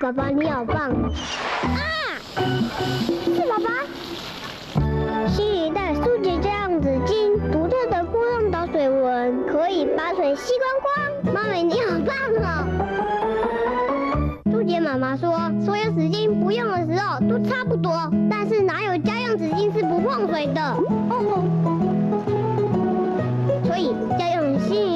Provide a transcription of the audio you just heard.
爸爸你好棒！啊，是爸爸。新一代舒洁这样纸巾，独特的固状导水纹，可以把水吸光光。妈咪你好棒哦！舒洁妈妈说，所有纸巾不用的时候都差不多，但是哪有家用纸巾是不碰水的？哦，所以家用新。